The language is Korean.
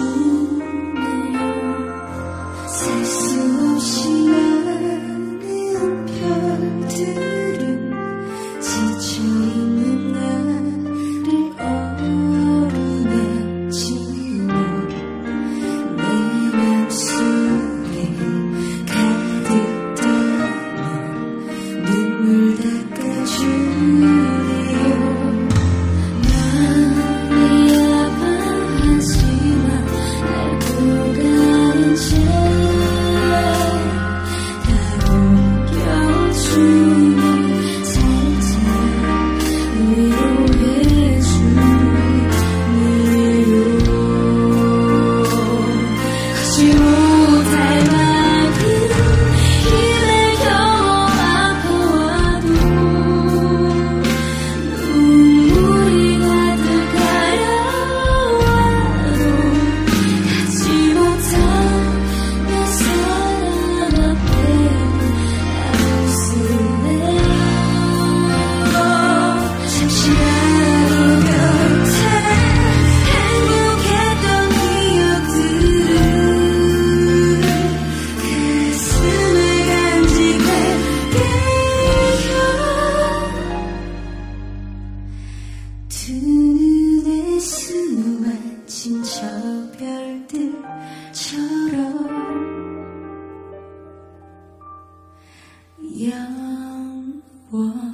true. 눈에 스맞힌 저 별들처럼 영원